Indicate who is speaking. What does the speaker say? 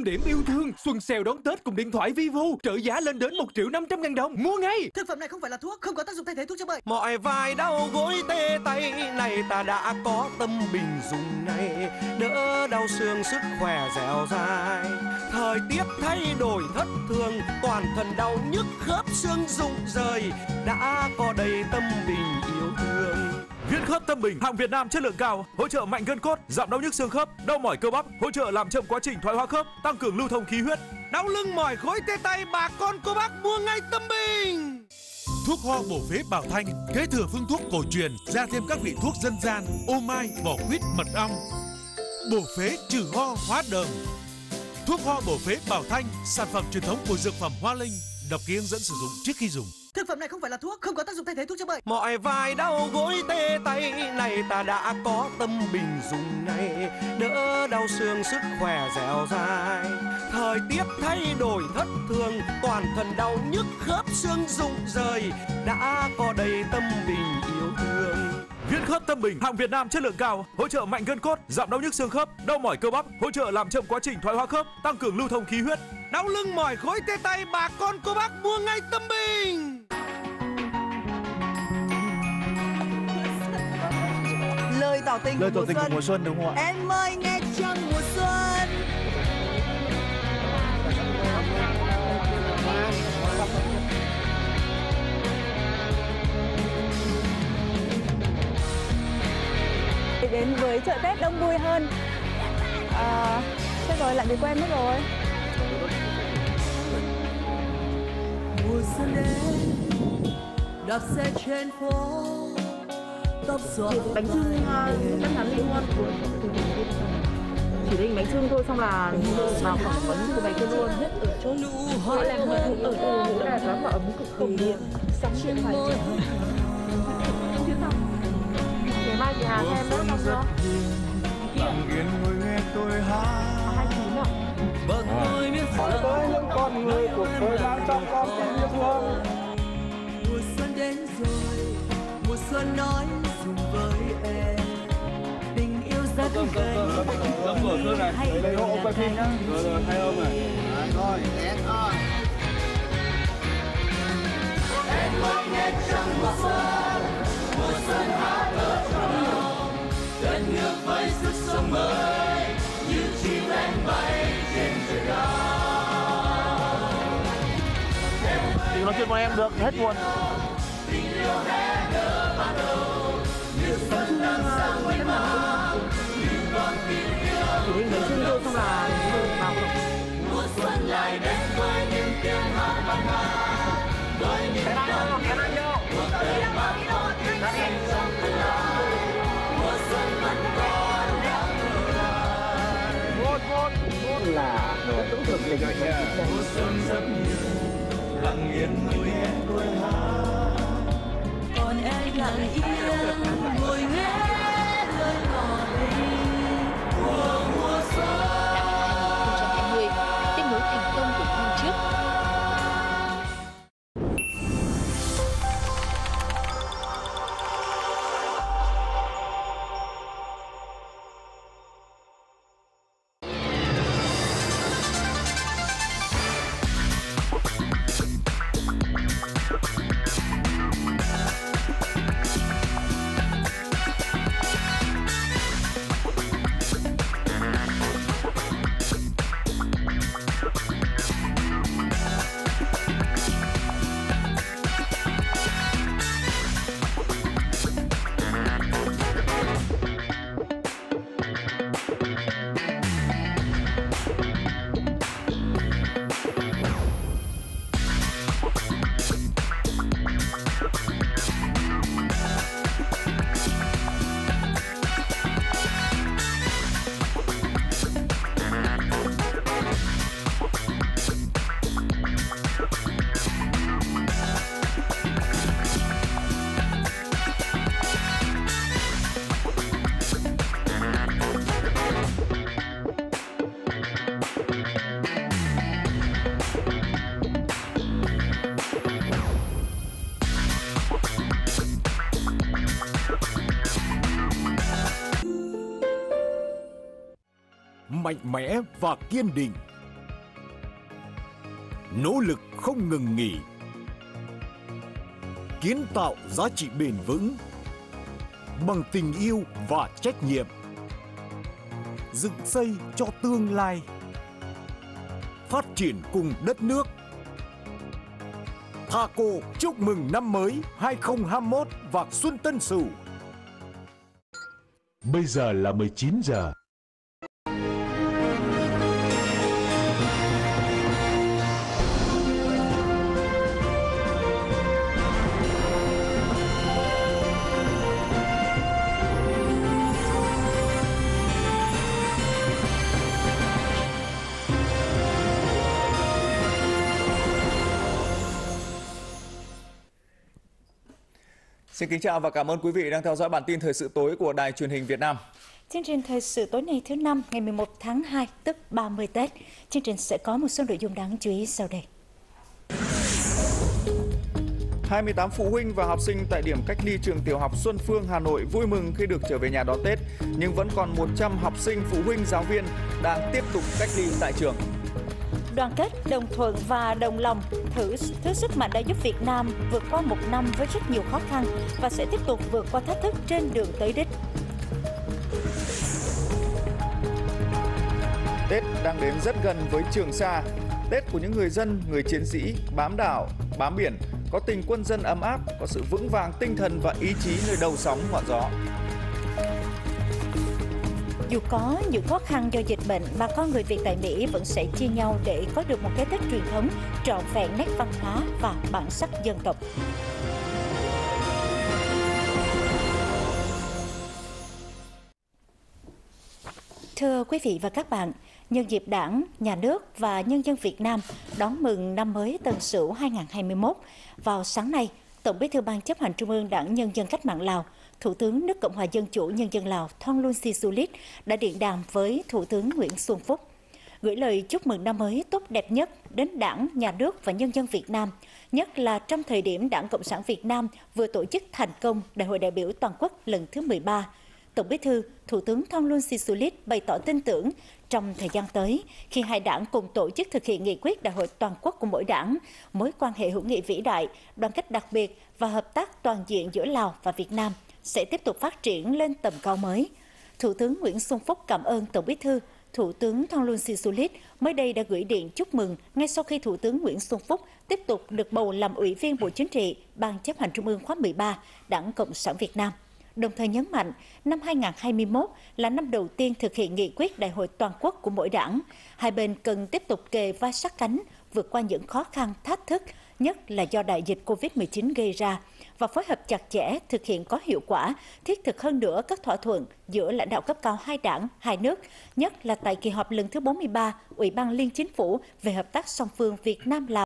Speaker 1: Tâm điểm yêu thương, xuân sale đón Tết cùng điện thoại Vivo, trợ giá lên đến 1 triệu 500 ngàn đồng. Mua ngay!
Speaker 2: Thực phẩm này không phải là thuốc, không có tác dụng thay thế thuốc chữa bệnh.
Speaker 3: Mọi vai đau gối tê tay này ta đã có tâm bình dùng ngay Đỡ đau xương sức khỏe dẻo dai Thời tiết thay đổi thất thường Toàn thân đau nhức khớp xương rụng rời Đã có đầy tâm bình yêu thương
Speaker 4: Viên khớp Tâm Bình, hàng Việt Nam chất lượng cao, hỗ trợ mạnh gân cốt, giảm đau nhức xương khớp, đau mỏi cơ bắp, hỗ trợ làm chậm quá trình thoái hóa khớp, tăng cường lưu thông khí huyết.
Speaker 3: Đau lưng mỏi gối tê tay bà con cô bác mua ngay Tâm Bình
Speaker 5: Thuốc ho bổ phế Bảo Thanh kế thừa phương thuốc cổ truyền ra thêm các vị thuốc dân gian ô mai, vỏ quýt, mật ong. Bổ phế trừ ho hóa đờm. Thuốc ho bổ phế Bảo Thanh, sản phẩm truyền thống của dược phẩm Hoa Linh. Đọc ký hướng dẫn sử dụng trước khi dùng.
Speaker 2: Thực phẩm này không phải là thuốc, không có tác dụng thay thế thuốc chữa bệnh.
Speaker 3: Mọi vai đau gối tê tay này ta đã có tâm bình dùng ngay Đỡ đau xương sức khỏe dẻo dai Thời tiết thay đổi thất thường Toàn thân đau nhức khớp xương rụng rời Đã có đầy tâm bình yêu thương
Speaker 4: khớp Tâm Bình, hàng Việt Nam chất lượng cao, hỗ trợ mạnh gân cốt, giảm đau nhức xương khớp, đau mỏi cơ bắp, hỗ trợ làm chậm quá trình thoái hóa khớp, tăng cường lưu thông khí huyết.
Speaker 3: Đau lưng mỏi gối tê tay bà con cô bác mua ngay Tâm Bình
Speaker 6: Lời tỏ tình
Speaker 7: Lời
Speaker 6: của
Speaker 7: tỏ tình của mùa xuân đúng không ạ?
Speaker 6: Em ơi nghe trăng mùa xuân
Speaker 8: đến với chợ Tết đông vui hơn. À, chết rồi lại bị quen mất rồi.
Speaker 6: Mùa xuân đến Đạp xe trên phố Tóc xõa
Speaker 8: Bánh trưng chắc chắn thì ngon. Chỉ định bánh trưng thôi xong là vào phỏng vấn từ bánh trưng luôn.
Speaker 6: Nụ hoa
Speaker 8: Họ làm hơi ở từ là nó mà ấm cực không điện. Xong
Speaker 6: trên
Speaker 8: điện chị Hà xem nữa xong chưa?
Speaker 7: Lặng yên ngồi nghe tôi hát. Hỏi những con người của tôi đang trong con tim yêu thương.
Speaker 6: Mùa xuân đến rồi Mùa xuân nói với em Tình yêu rất gần Hãy
Speaker 7: Lấy hộ quay phim nhá. Rồi rồi hai ông này. Nói chuyện bọn em được, hết buồn.
Speaker 8: Chỉ định bánh trưng thôi xong là vào phỏng
Speaker 7: là đồ tưởng tượng tình
Speaker 6: lặng yên
Speaker 9: nuôi em tôi hát còn em lặng yên
Speaker 1: Mạnh mẽ và kiên định.
Speaker 10: Nỗ lực không ngừng nghỉ. Kiến tạo giá trị bền vững. Bằng tình yêu và trách nhiệm. Dựng xây cho tương lai. Phát triển cùng đất nước. Thaco chúc mừng năm mới 2021 và Xuân Tân Sửu.
Speaker 5: Bây giờ là 19 giờ.
Speaker 11: Xin kính chào và cảm ơn quý vị đang theo dõi bản tin thời sự tối của Đài truyền hình Việt Nam.
Speaker 12: Chương trình thời sự tối nay thứ năm ngày 11 tháng 2 tức 30 Tết. Chương trình sẽ có một số nội dung đáng chú ý sau đây.
Speaker 11: 28 phụ huynh và học sinh tại điểm cách ly trường tiểu học Xuân Phương, Hà Nội vui mừng khi được trở về nhà đón Tết, nhưng vẫn còn 100 học sinh, phụ huynh, giáo viên đang tiếp tục cách ly tại trường
Speaker 12: đoàn kết, đồng thuận và đồng lòng thử thứ sức mạnh đã giúp Việt Nam vượt qua một năm với rất nhiều khó khăn và sẽ tiếp tục vượt qua thách thức trên đường tới đích.
Speaker 11: Tết đang đến rất gần với Trường Sa. Tết của những người dân, người chiến sĩ bám đảo, bám biển, có tình quân dân ấm áp, có sự vững vàng tinh thần và ý chí nơi đầu sóng ngọn gió.
Speaker 12: Dù có những khó khăn do dịch bệnh, bà con người Việt tại Mỹ vẫn sẽ chia nhau để có được một cái Tết truyền thống trọn vẹn nét văn hóa và bản sắc dân tộc. Thưa quý vị và các bạn, nhân dịp Đảng, Nhà nước và nhân dân Việt Nam đón mừng năm mới Tân Sửu 2021, vào sáng nay, Tổng Bí thư Ban chấp hành Trung ương Đảng Nhân dân Cách mạng Lào Thủ tướng nước Cộng hòa Dân chủ Nhân dân Lào Thonglun Sisulit đã điện đàm với Thủ tướng Nguyễn Xuân Phúc, gửi lời chúc mừng năm mới tốt đẹp nhất đến Đảng, Nhà nước và nhân dân Việt Nam, nhất là trong thời điểm Đảng Cộng sản Việt Nam vừa tổ chức thành công Đại hội đại biểu toàn quốc lần thứ 13. Tổng Bí thư, Thủ tướng Thonglun Sisulit bày tỏ tin tưởng trong thời gian tới, khi hai đảng cùng tổ chức thực hiện nghị quyết đại hội toàn quốc của mỗi đảng, mối quan hệ hữu nghị vĩ đại, đoàn kết đặc biệt và hợp tác toàn diện giữa Lào và Việt Nam – sẽ tiếp tục phát triển lên tầm cao mới. Thủ tướng Nguyễn Xuân Phúc cảm ơn Tổng Bí thư, Thủ tướng Thonglun Sisulit mới đây đã gửi điện chúc mừng ngay sau khi Thủ tướng Nguyễn Xuân Phúc tiếp tục được bầu làm Ủy viên Bộ Chính trị, Ban chấp hành Trung ương khóa 13, Đảng Cộng sản Việt Nam. Đồng thời nhấn mạnh, năm 2021 là năm đầu tiên thực hiện nghị quyết đại hội toàn quốc của mỗi đảng. Hai bên cần tiếp tục kề vai sát cánh, vượt qua những khó khăn, thách thức, nhất là do đại dịch COVID-19 gây ra, và phối hợp chặt chẽ thực hiện có hiệu quả, thiết thực hơn nữa các thỏa thuận giữa lãnh đạo cấp cao hai đảng, hai nước, nhất là tại kỳ họp lần thứ 43 Ủy ban Liên Chính phủ về hợp tác song phương Việt Nam Lào